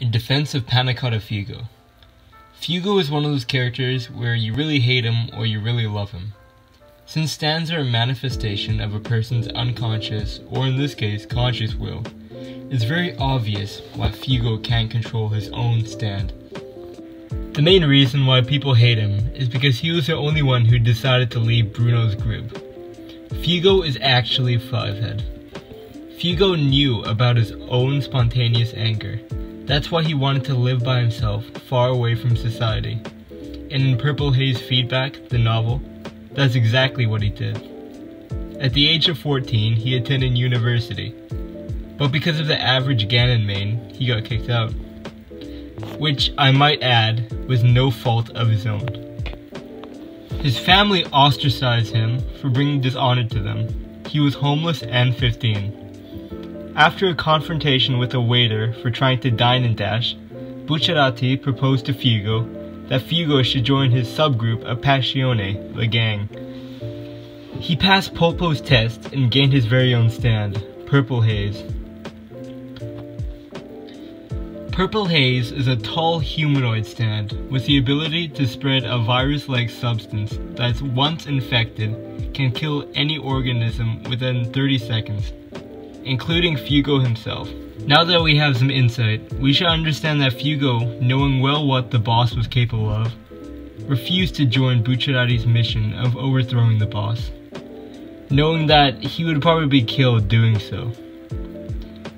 In defense of Panna Cotta Fugo. Fugo is one of those characters where you really hate him or you really love him. Since stands are a manifestation of a person's unconscious, or in this case, conscious will, it's very obvious why Fugo can't control his own stand. The main reason why people hate him is because he was the only one who decided to leave Bruno's group. Fugo is actually Fivehead. Fugo knew about his own spontaneous anger. That's why he wanted to live by himself, far away from society. And in Purple Haze Feedback, the novel, that's exactly what he did. At the age of 14, he attended university. But because of the average Ganon main, he got kicked out. Which, I might add, was no fault of his own. His family ostracized him for bringing dishonor to them. He was homeless and 15. After a confrontation with a waiter for trying to dine and dash, Bucciarati proposed to Fugo that Fugo should join his subgroup Apassione, the gang. He passed Polpo's test and gained his very own stand, Purple Haze. Purple Haze is a tall humanoid stand with the ability to spread a virus-like substance that once infected can kill any organism within 30 seconds including Fugo himself. Now that we have some insight, we should understand that Fugo, knowing well what the boss was capable of, refused to join Bucciarati's mission of overthrowing the boss, knowing that he would probably be killed doing so.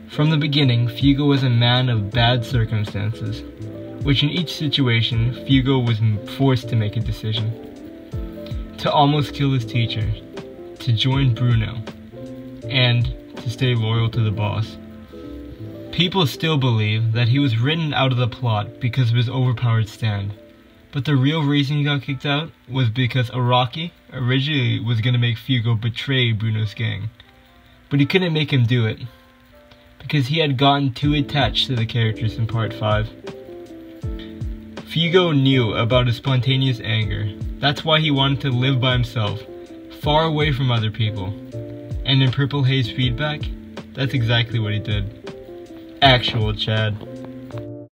From the beginning, Fugo was a man of bad circumstances, which in each situation, Fugo was forced to make a decision. To almost kill his teacher, to join Bruno, and to stay loyal to the boss. People still believe that he was written out of the plot because of his overpowered stand. But the real reason he got kicked out was because Araki originally was going to make Fugo betray Bruno's gang. But he couldn't make him do it. Because he had gotten too attached to the characters in part 5. Fugo knew about his spontaneous anger. That's why he wanted to live by himself, far away from other people. And in Purple Haze feedback, that's exactly what he did. Actual Chad.